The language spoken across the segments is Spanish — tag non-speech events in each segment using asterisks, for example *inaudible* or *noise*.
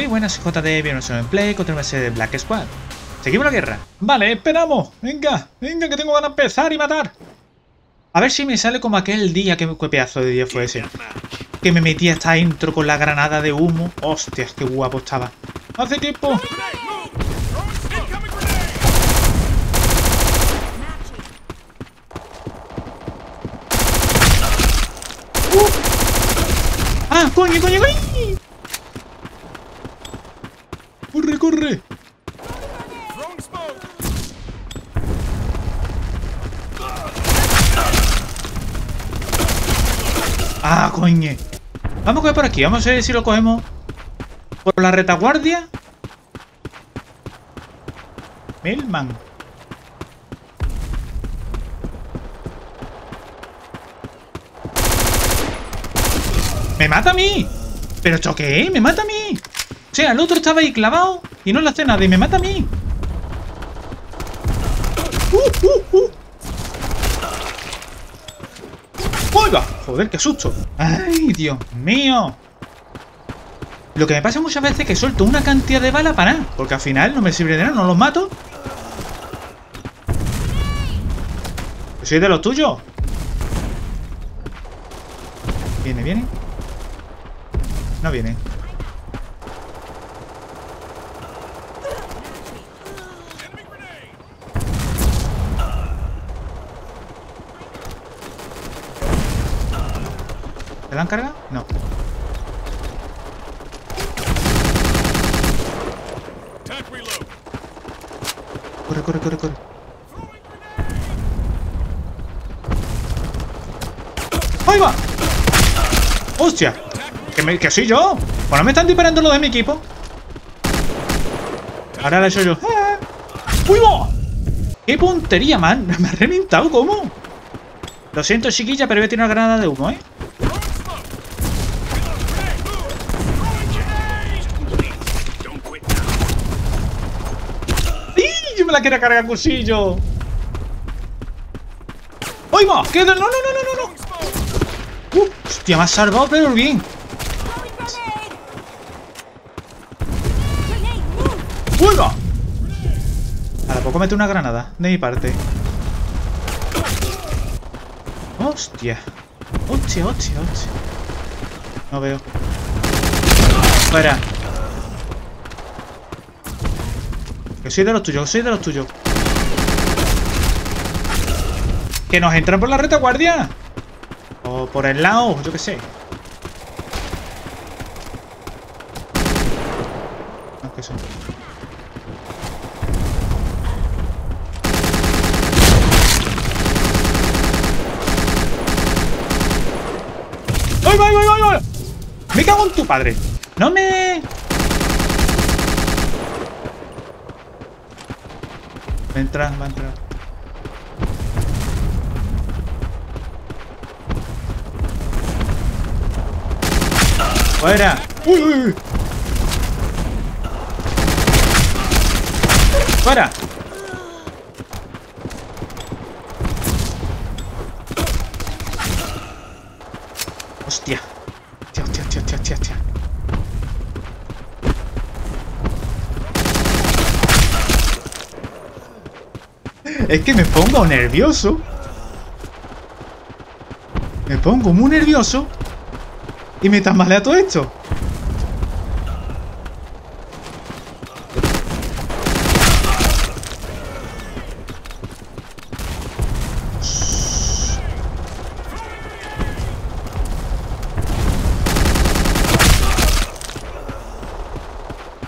Muy buenas, JD, bienvenidos en Play contra una serie de Black Squad. Seguimos la guerra. Vale, esperamos. Venga, venga, que tengo ganas de empezar y matar. A ver si me sale como aquel día, que qué pedazo de día fue ese. Que me metí a esta intro con la granada de humo. Hostias, qué guapo estaba. Hace tiempo. Uh. ¡Ah, coño, coño, coño! ¡Corre, corre! ¡Ah, coño! Vamos a coger por aquí. Vamos a ver si lo cogemos por la retaguardia. Melman. ¡Me mata a mí! ¿Pero esto qué? ¡Me mata a mí! O sea, el otro estaba ahí clavado y no le hace nada y me mata a mí. ¡Uh, uh, uh! ¡Oiga! Joder, qué susto. ¡Ay, Dios mío! Lo que me pasa muchas veces es que suelto una cantidad de bala para nada. Porque al final no me sirve de nada, no los mato. soy de los tuyos. Viene, viene. No viene. ¿Te la han cargado? No. Corre, corre, corre, corre. ¡Ahí va! ¡Hostia! ¿Que, me, ¿Que soy yo? ¿Pues no me están disparando los de mi equipo? Ahora le soy yo. ¡Ah! ¡Uy, va! ¡Qué puntería, man! *laughs* Me ha reventado, ¿cómo? Lo siento, chiquilla, pero voy a tirar una granada de humo, ¿eh? ¡Y! Yo me la quiero cargar cuchillo. ¡Ay, va! ¡Que no, no, no, no, no! ¡Uh! ¡Hostia, me has salvado, pero bien! ¡Uy, Ahora poco mete una granada, de mi parte. ¡Hostia! ¡Hostia, hostia, hostia! No veo. Fuera. Soy de los tuyos, soy de los tuyos. Que nos entran por la retaguardia. O por el lado, yo qué sé. No, que son. ¡Ay, ay, ay, ay, ay! ¡Me cago en tu padre! ¡No me...! Va a entrar, va a entrar. ¡Fuera! ¡Uy! ¡Fuera! ¡Hostia! ¡Hostia, hostia, hostia, hostia, hostia! Es que me pongo nervioso. Me pongo muy nervioso. Y me tambalea todo esto.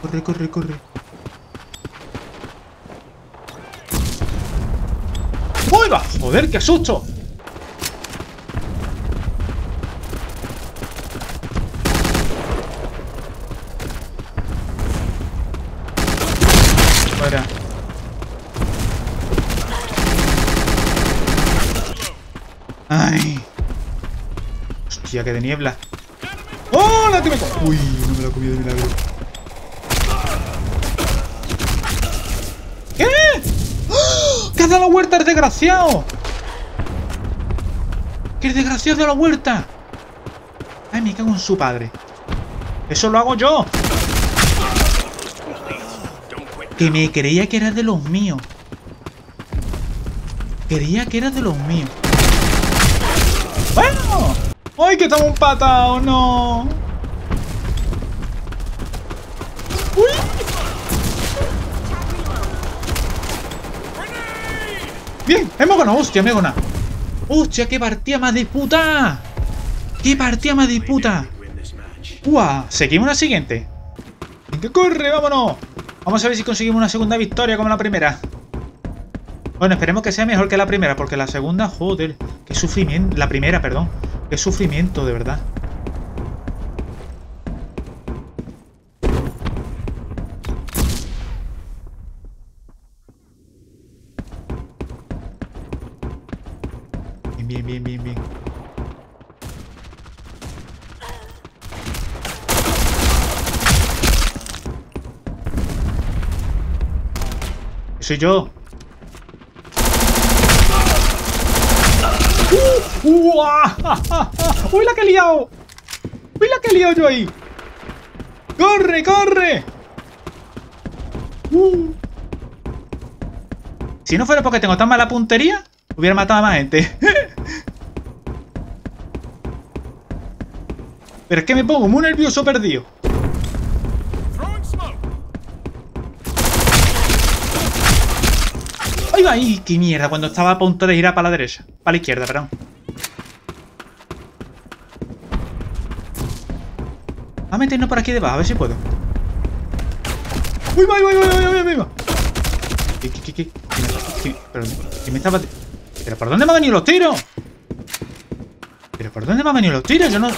Corre, corre, corre. ¡Uy, va! ¡Joder, qué susto! Fuera. ¡Ay! Hostia, que de niebla. ¡Oh, la que me... Uy, no me la comido de milagro. ¿Qué? ¡Oh! ¡Que ha dado la huerta el desgraciado! ¡Que el desgraciado de la huerta! ¡Ay, me cago en su padre! ¡Eso lo hago yo! Que me creía que era de los míos. Creía que era de los míos. ¡Bueno! ¡Ay, que estamos empatados! ¡No! ¡Uy! ¡Bien! ¡Hemos ganado! ¡Hostia, me he ganado! ¡Hostia, qué partida más de puta! ¡Qué partida más de puta! Seguimos la siguiente. ¡Que corre! ¡Vámonos! Vamos a ver si conseguimos una segunda victoria como la primera. Bueno, esperemos que sea mejor que la primera, porque la segunda, joder, qué sufrimiento. La primera, perdón. Qué sufrimiento, de verdad. Soy yo. ¡Uh! ¡Uah! *laughs* ¡Uy, la que he liado! ¡Uy, la que he liado yo ahí! ¡Corre, corre! ¡Uh! Si no fuera porque tengo tan mala puntería, hubiera matado a más gente. *laughs* Pero es que me pongo muy nervioso perdido. ¡Ay, qué mierda! Cuando estaba a punto de girar para la derecha. Para la izquierda, perdón. A meternos por aquí debajo, a ver si puedo. ¡Uy, va, uy, uy, uy, uy! ¿Qué, qué, qué, qué? ¿Qué, pero, ¿qué me estaba...? ¿Pero por dónde me han venido los tiros? ¿Pero por dónde me han venido los tiros? Yo no...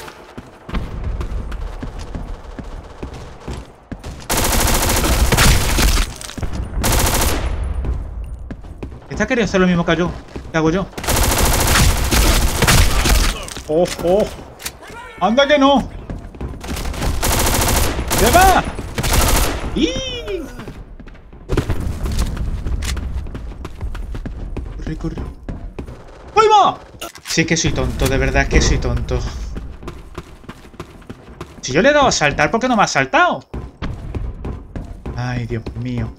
Esta quería hacer lo mismo que yo. ¿Qué hago yo? ¡Oh, oh! ¡Anda que no! ¡Se va! ¡Y! Corre, corre. ¡Ahí va! Sí que soy tonto, de verdad que soy tonto. Si yo le he dado a saltar, ¿por qué no me ha saltado? Ay, Dios mío.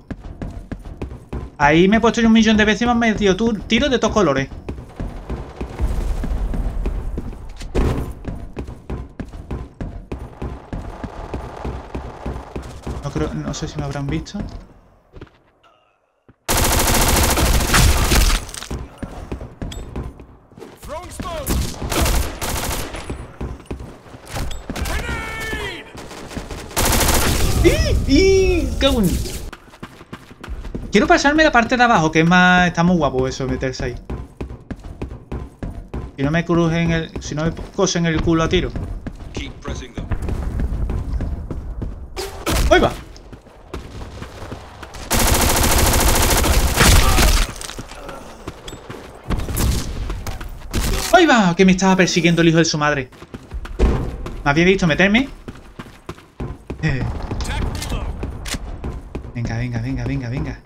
Ahí me he puesto yo un millón de veces y me han metido tiros de todos colores. No creo, no sé si me habrán visto. ¡Y! ¡Y! ¡Qué Quiero pasarme la parte de abajo, que es más... Está muy guapo eso, meterse ahí. Si no me crujen el... Si no me cosen el culo a tiro. ¡Ahí va! ¡Ahí va! Que me estaba persiguiendo el hijo de su madre. ¿Me había visto meterme? Eh. Venga, venga, venga, venga, venga.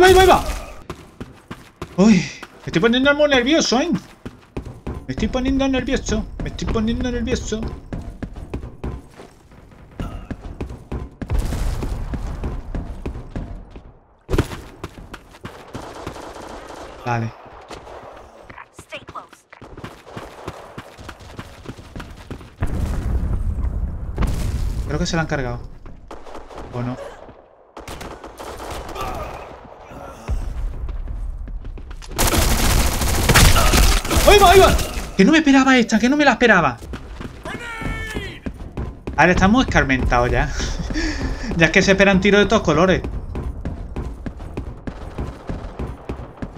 ¡Ahí va, ahí va, ahí va! Uy, me estoy poniendo muy nervioso, ¿eh? Me estoy poniendo nervioso, me estoy poniendo nervioso. Vale. Creo que se la han cargado. ¿O no? ¡Ahí va, va! Que no me esperaba esta, que no me la esperaba. Ahora estamos escarmentados ya. *laughs* ya es que se esperan tiros de todos colores.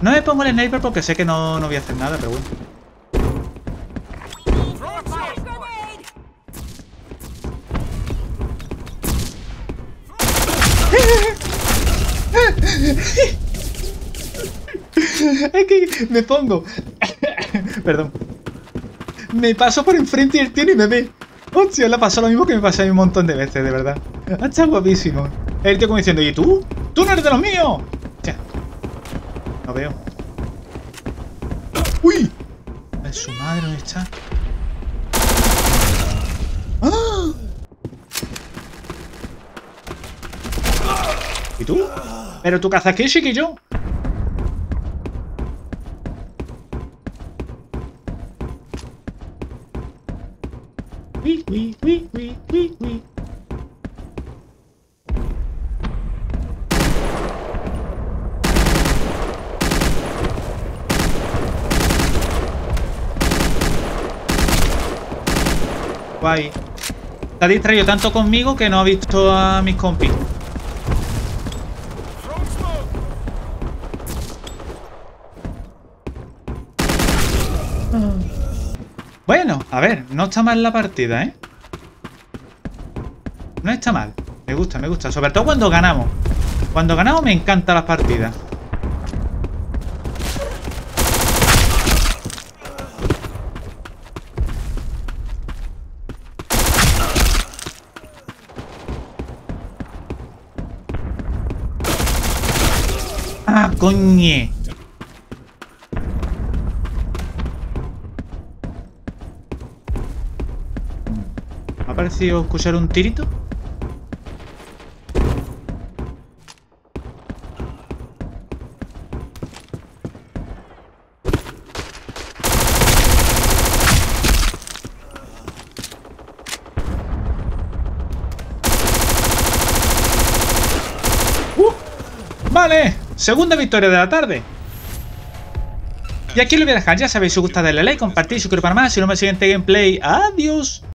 No me pongo el sniper porque sé que no, no voy a hacer nada, pero bueno. *laughs* es que me pongo Perdón. Me paso por enfrente y el tío ni me ve. Hostia, le pasado lo mismo que me pasa a mí un montón de veces, de verdad. Está guapísimo. El tío como diciendo, ¿y tú? ¡Tú no eres de los míos! Ya. No veo. ¡Uy! ¿Es su madre dónde está? ¡Ah! ¿Y tú? Pero tu caza que chiquillo. Uy. Guay. Está distraído tanto conmigo que no ha visto a mis compis. Bueno, a ver, no está mal la partida, ¿eh? No está mal. Me gusta, me gusta. Sobre todo cuando ganamos. Cuando ganamos me encantan las partidas. ¡Ah, coñe! Parecido escuchar un tirito? ¡Uh! Vale, segunda victoria de la tarde. Y aquí lo voy a dejar, ya sabéis, si os gusta darle like, compartir, suscribir para más, si no me siguiente gameplay. ¡Adiós!